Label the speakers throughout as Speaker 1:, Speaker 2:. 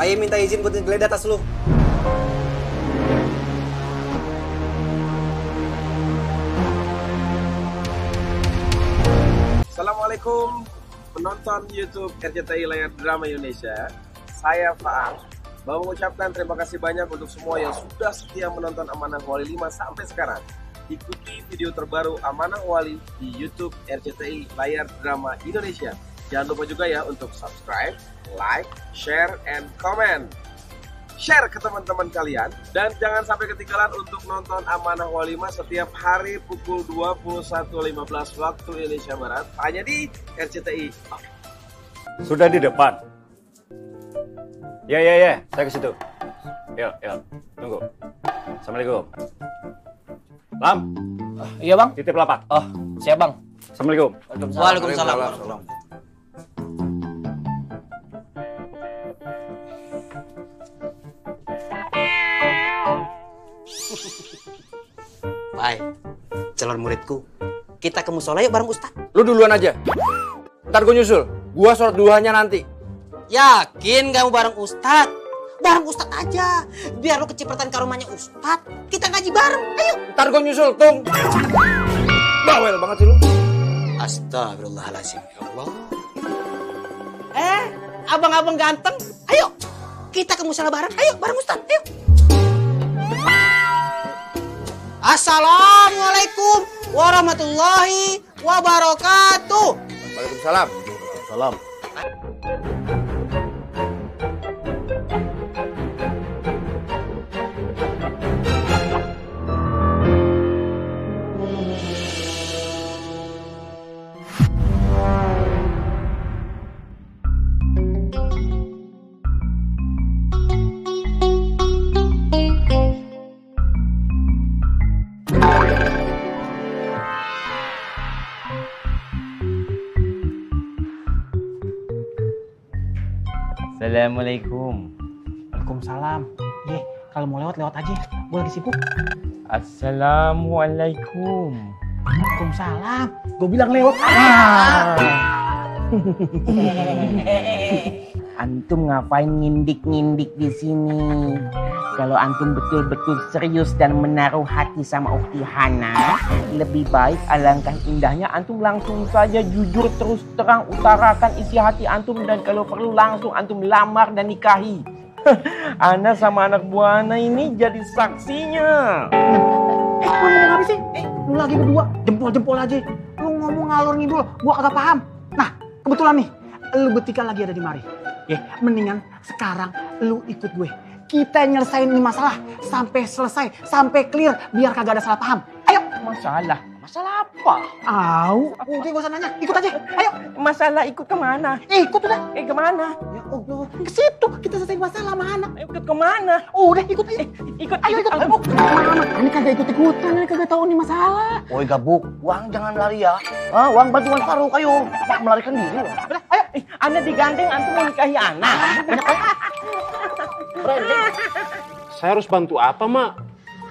Speaker 1: Ayo minta izin buat ngegeledah tas lu.
Speaker 2: Assalamualaikum penonton YouTube RCTI Layar Drama Indonesia. Saya Faang mau mengucapkan terima kasih banyak untuk semua yang sudah setia menonton Amanah Wali 5 sampai sekarang. Ikuti video terbaru Amanah Wali di YouTube RCTI Layar Drama Indonesia. Jangan lupa juga ya untuk subscribe, like, share, and comment. Share ke teman-teman kalian dan jangan sampai ketinggalan untuk nonton Amanah Walima setiap hari pukul 21.15 waktu Indonesia Barat hanya di RCTI.
Speaker 3: Sudah di depan. Ya ya ya, saya ke situ. Yuk, yuk. Tunggu. Assalamualaikum. Lam,
Speaker 4: Iya bang.
Speaker 3: titip lapak.
Speaker 4: Oh siap bang.
Speaker 3: Assalamualaikum.
Speaker 1: Waalaikumsalam. Baik, muridku. Kita ke musola yuk bareng Ustaz.
Speaker 5: Lu duluan aja. Ntar gue nyusul. Gua sholat duhanya nanti.
Speaker 1: Yakin kamu bareng Ustaz? Bareng Ustaz aja. Biar lu kecipratan ke rumahnya Ustaz. Kita ngaji bareng. Ayo.
Speaker 5: Ntar gue nyusul, Tung. Bawel banget sih lu.
Speaker 1: Astagfirullahaladzim. Ya Allah. Eh, abang-abang ganteng. Ayo. Kita ke musola bareng. Ayo, bareng Ustaz. Ayo. Assalamualaikum warahmatullahi wabarakatuh.
Speaker 5: Waalaikumsalam. Salam.
Speaker 6: Assalamualaikum.
Speaker 4: Waalaikumsalam. Ye, kalau mau lewat lewat aja. Gue lagi sibuk.
Speaker 6: Assalamualaikum.
Speaker 4: Waalaikumsalam. Gue bilang lewat.
Speaker 6: Antum ngapain ngindik-ngindik di sini? Kalau antum betul-betul serius dan menaruh hati sama Ukti Hana, lebih baik alangkah indahnya antum langsung saja jujur terus terang utarakan isi hati antum dan kalau perlu langsung antum lamar dan nikahi. Ana sama anak buah Ana ini jadi saksinya.
Speaker 4: Eh, lu ngomong apa sih? Eh, lu lagi berdua jempol-jempol aja. Lu ngomong ngalor ngidul, gua kagak paham. Nah, kebetulan nih, lu bertiga lagi ada di mari. Ya, mendingan sekarang lu ikut gue. Kita nyelesain ini masalah sampai selesai, sampai clear, biar kagak ada salah paham. Ayo.
Speaker 6: Masalah. Masalah apa?
Speaker 4: Au, udah gak usah nanya, ikut aja. Ayo,
Speaker 6: Masalah ikut ke mana?
Speaker 4: ikut udah.
Speaker 6: Eh ke mana?
Speaker 4: Ya Allah, ke situ kita selesai masalah sama anak.
Speaker 6: Ikut ke mana?
Speaker 4: Udah ikut aja.
Speaker 6: Ikut,
Speaker 4: Ayo ikut.
Speaker 6: Ayo.
Speaker 4: Mana? Ini kagak ikut ikutan, ini kagak tahu nih masalah.
Speaker 5: Woi gabuk, uang jangan lari ya. Ah, uang bantuan taruh kayu. Pak melarikan diri loh.
Speaker 4: Udah, ayo.
Speaker 6: Eh, Anda digandeng, antum mau nikahi anak.
Speaker 7: Saya harus bantu apa, Mak?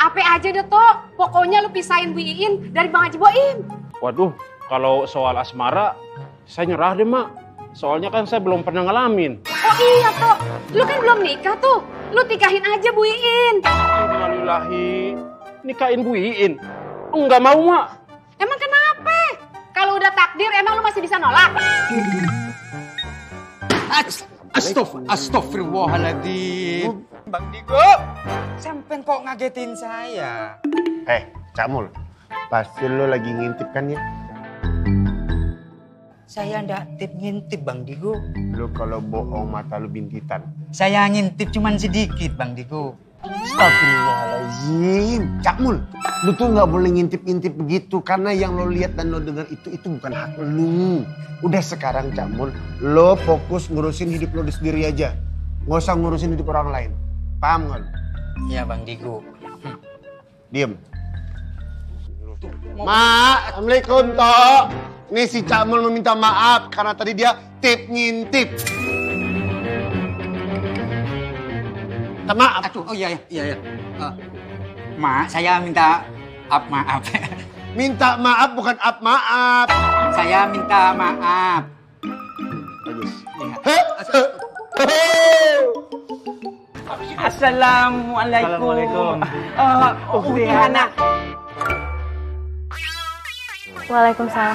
Speaker 8: Apa aja deh, Tok. Pokoknya lu pisahin Bu Iin dari Bang Haji Boim.
Speaker 7: Waduh, kalau soal asmara, saya nyerah deh, Mak. Soalnya kan saya belum pernah ngalamin.
Speaker 8: Oh iya, Tok. Lu kan belum nikah tuh. Lu nikahin aja Bu Iin.
Speaker 7: Innalillahi. Nikahin Bu Iin. Enggak mau, Mak.
Speaker 8: Emang kenapa? Kalau udah takdir, emang lu masih bisa nolak?
Speaker 9: Astof, astagfirullahaladzim. Bang Digo, sampai kok ngagetin saya?
Speaker 10: Eh, Cak Mul, pasti lo lagi ngintip kan ya?
Speaker 9: Saya ndak tip ngintip Bang Digo.
Speaker 10: Lo kalau bohong mata lo bintitan.
Speaker 9: Saya ngintip cuman sedikit Bang Digo.
Speaker 10: Astagfirullahaladzim. Cak Mul, lo tuh nggak boleh ngintip-ngintip begitu karena yang lo lihat dan lo dengar itu itu bukan hak lo. Udah sekarang Cak Mul, lo fokus ngurusin hidup lo sendiri aja. Nggak usah ngurusin hidup orang lain. Paham nggak?
Speaker 9: Iya Bang Digo.
Speaker 10: Diem. Ma, Assalamualaikum Tok. Nih si Cak Mul meminta maaf karena tadi dia tip ngintip. Minta maaf.
Speaker 9: Aduh, oh iya iya iya. iya. Eh, Ma, saya minta maaf maaf.
Speaker 10: Minta maaf bukan up maaf.
Speaker 9: saya minta maaf.
Speaker 10: Bagus.
Speaker 9: Iya.
Speaker 6: Assalamualaikum.
Speaker 4: Assalamualaikum.
Speaker 6: Uh, Ukti Hana.
Speaker 11: Waalaikumsalam.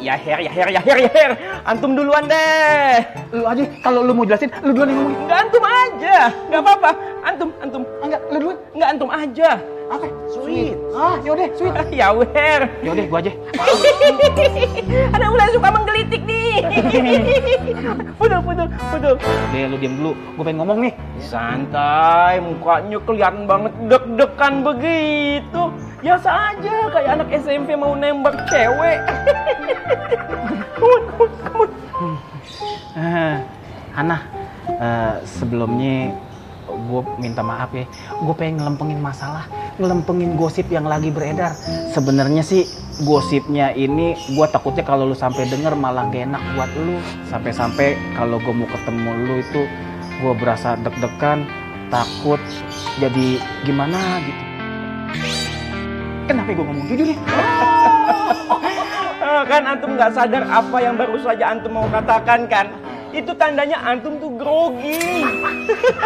Speaker 6: Ya her, ya her, ya her, ya her. Antum duluan deh.
Speaker 4: Lu aja, kalau lu mau jelasin, lu duluan yang ngomong.
Speaker 6: Enggak antum aja. Enggak apa-apa. Antum, antum.
Speaker 4: Enggak, lu duluan.
Speaker 6: Enggak antum aja.
Speaker 4: Oke,
Speaker 6: Sweet.
Speaker 4: Ah, yaudah, sweet.
Speaker 6: ya wer.
Speaker 4: Yaudah, gua aja.
Speaker 6: Ada ulah suka menggelitik nih. Pudul, pudul, pudul.
Speaker 4: Deh, lu diam dulu. Gua pengen ngomong nih.
Speaker 6: Santai, mukanya kelihatan banget deg-degan begitu. Biasa aja, kayak anak SMP mau nembak cewek. come on.
Speaker 4: Eh, Hana, eh, sebelumnya gue minta maaf ya. Gue pengen ngelempengin masalah, ngelempengin gosip yang lagi beredar. Sebenarnya sih gosipnya ini gue takutnya kalau lu sampai denger malah gak enak buat lu. Sampai-sampai kalau gue mau ketemu lu itu gue berasa deg-degan, takut, jadi gimana gitu. Kenapa gue ngomong jujur ya?
Speaker 6: Kan antum nggak sadar apa yang baru saja antum mau katakan kan? Itu tandanya antum tuh grogi.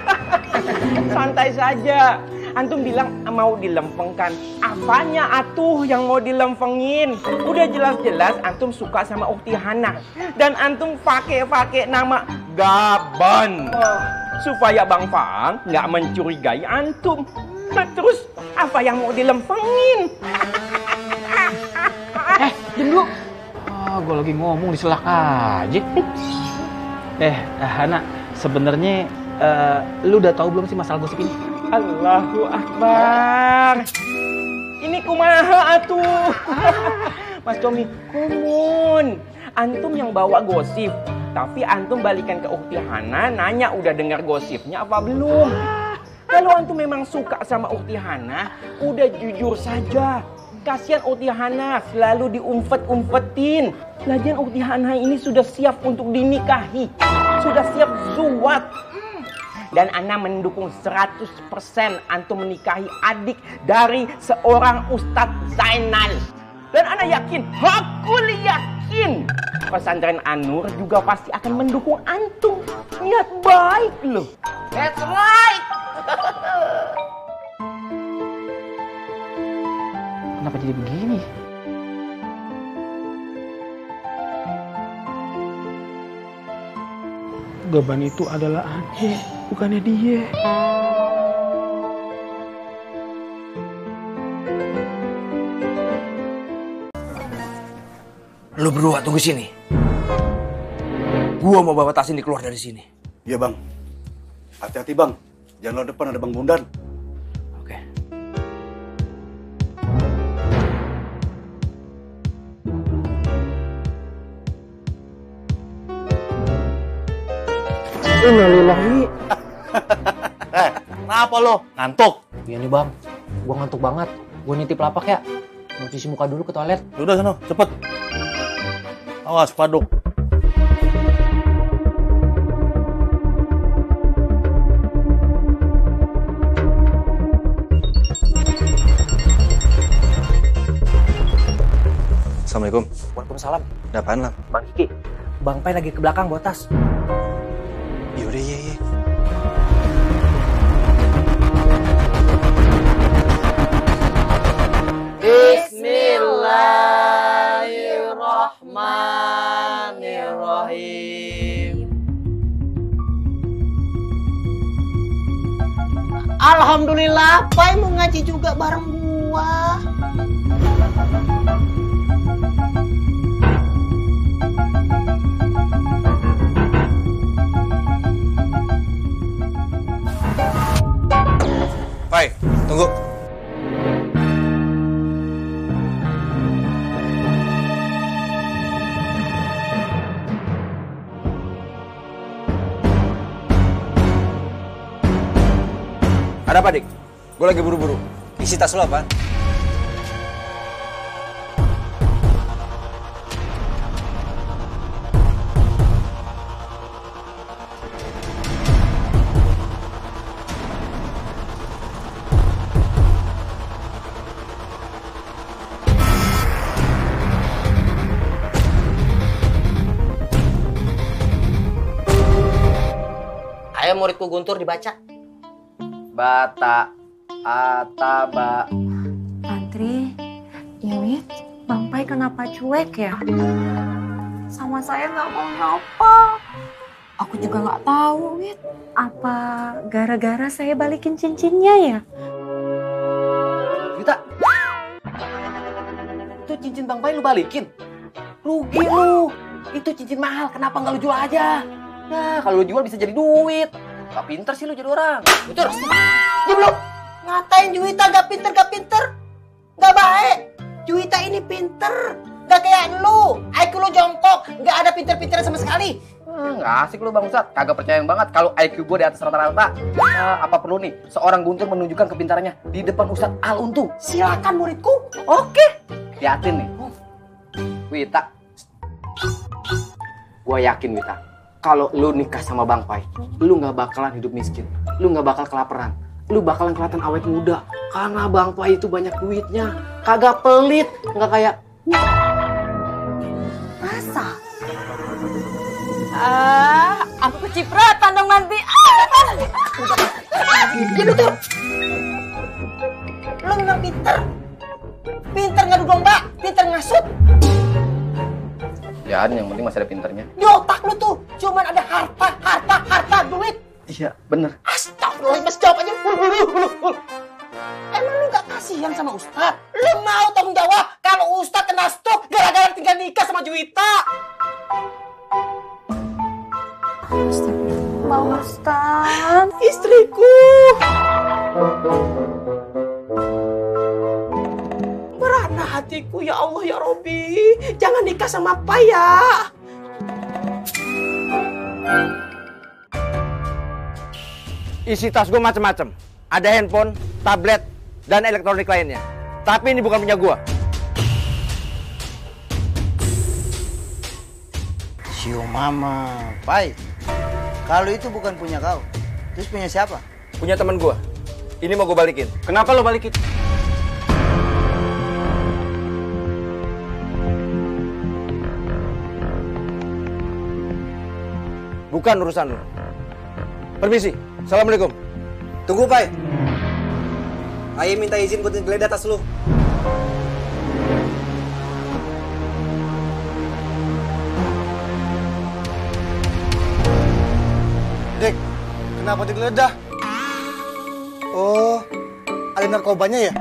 Speaker 6: Santai saja. Antum bilang mau dilempengkan. Apanya atuh yang mau dilempengin? Udah jelas-jelas antum suka sama Ukti Hana. Dan antum pakai-pakai nama Gaban. Supaya Bang Faang nggak mencurigai antum. Terus apa yang mau dilempengin?
Speaker 4: Eh, diam dulu. Ah, gue lagi ngomong diselak aja. Eh, eh, Hana, sebenarnya eh, lu udah tahu belum sih masalah gosip ini?
Speaker 6: Allahu Akbar. Ini kumaha atuh. Mas Tommy, kumun. Antum yang bawa gosip. Tapi antum balikan ke Ukti Hana, nanya udah dengar gosipnya apa belum. Kalau antum memang suka sama Ukti Hana, udah jujur saja. Kasihan Ukti Hana selalu diumpet-umpetin. Lagian Ukti Hana ini sudah siap untuk dinikahi. Sudah siap zuwat. Dan Ana mendukung 100% antum menikahi adik dari seorang Ustadz Zainal. Dan Ana yakin, hakul yakin. Pesantren Anur juga pasti akan mendukung antum. Niat baik loh. That's right.
Speaker 4: Kenapa jadi begini? Gaban itu adalah Anje, bukannya dia.
Speaker 12: Lu berdua tunggu sini. Gua mau bawa tas ini keluar dari sini.
Speaker 3: Iya bang. Hati-hati bang. Jangan lewat depan ada bang Bondan.
Speaker 5: Innalillahi.
Speaker 12: Eh, kenapa lo? Ngantuk?
Speaker 5: Iya nih bang, gua ngantuk banget. Gua nitip lapak ya. Mau cuci muka dulu ke toilet.
Speaker 12: Udah sana, cepet. Awas, Paduk.
Speaker 13: Assalamualaikum.
Speaker 5: Waalaikumsalam.
Speaker 13: Ada apaan lah?
Speaker 5: Bang Kiki, Bang Pai lagi ke belakang bawa tas.
Speaker 13: Yaudah, iya, iya.
Speaker 1: Bismillahirrahmanirrahim. Alhamdulillah, Pai mau ngaji juga bareng
Speaker 13: Gue lagi buru-buru. Isi tas lo apa?
Speaker 1: Ayo muridku Guntur dibaca.
Speaker 13: bata, ataba.
Speaker 11: Tantri, Iwit, Bang Pai kenapa cuek ya? Sama saya nggak mau nyapa. Aku juga nggak tahu, Wit. Apa gara-gara saya balikin cincinnya ya?
Speaker 13: Wita, itu cincin Bang Pai lu balikin? Rugi lu. Itu cincin mahal, kenapa nggak lu jual aja? Ya, kalau lu jual bisa jadi duit. Gak pinter sih lu jadi orang.
Speaker 1: Betul. Diam lu. Ngatain Juwita gak pinter gak pinter. Gak baik. Juwita ini pinter. Gak kayak lu. IQ lu jongkok. Gak ada pinter-pinter sama sekali.
Speaker 13: Ah, Nggak asik lu Bang Ustadz, kagak percaya banget kalau IQ gue di atas rata-rata. Ah, apa perlu nih seorang guntur menunjukkan kepintarannya di depan Ustadz Al Untung?
Speaker 1: Silakan muridku.
Speaker 13: Oke. Liatin nih. Wita. Gue yakin Wita, kalau lu nikah sama Bang Pai, lu nggak bakalan hidup miskin. Lu nggak bakal kelaparan. Lu bakalan kelihatan awet muda. Karena Bang Pai itu banyak duitnya. Kagak pelit. Nggak kayak
Speaker 11: Masa? Ah, aku kecipratan dong nanti. Ah.
Speaker 1: Itu. Lu memang pinter. Pinter ngadu domba. Pinter ngasut.
Speaker 13: Ya, yang penting masih ada pinternya.
Speaker 1: Di otak lu tuh. Cuman ada harta, harta, harta, duit.
Speaker 13: Iya, bener.
Speaker 1: Astagfirullah, mas jawab aja. Hulu, hulu, hulu. Emang lu gak kasihan sama Ustad? Lu mau tanggung jawab kalau Ustad kena stroke gara-gara tinggal nikah sama Juwita?
Speaker 11: Bang Ustaz.
Speaker 1: Istriku. Merana hatiku ya Allah ya Robi. Jangan nikah sama apa ya.
Speaker 13: Isi tas gue macem-macem. Ada handphone, tablet, dan elektronik lainnya. Tapi ini bukan punya gue.
Speaker 9: Sio mama, Pai. Kalau itu bukan punya kau, terus punya siapa?
Speaker 13: Punya teman gue. Ini mau gue balikin. Kenapa lo balikin? Bukan urusan lo. Permisi. Assalamualaikum.
Speaker 14: Tunggu, Pai. Ayo minta izin buat ngegeledah tas lu.
Speaker 9: Dek, kenapa digeledah? Oh, ada narkobanya ya?